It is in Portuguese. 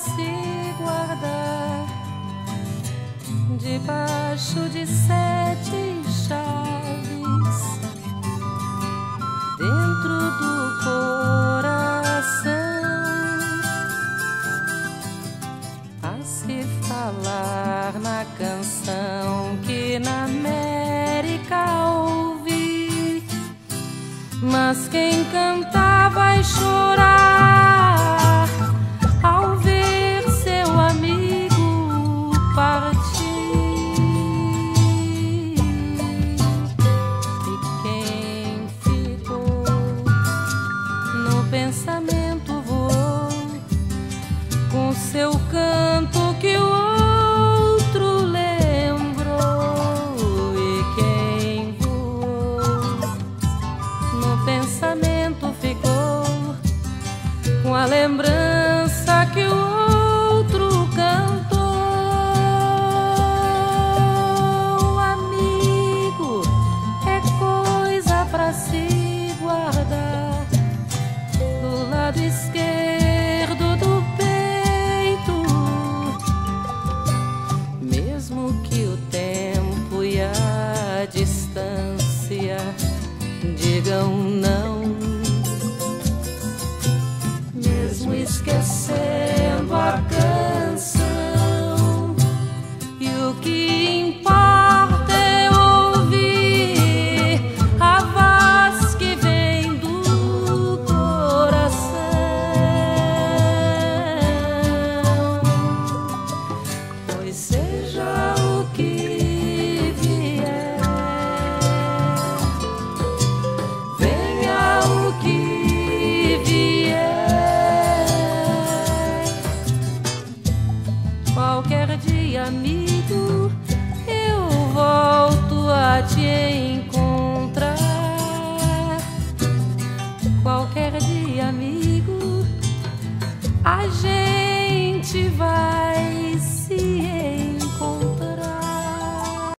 se guardar debaixo de sete chaves dentro do coração. A se falar na canção que na América ouvi mas quem cantava e chorava canto que o outro lembrou e quem voou no pensamento ficou com a lembrança que o outro cantou. Amigo, é coisa para se guardar do lado esquerdo. dia digam não, mesmo esquecer. amigo, eu volto a te encontrar. Qualquer dia, amigo, a gente.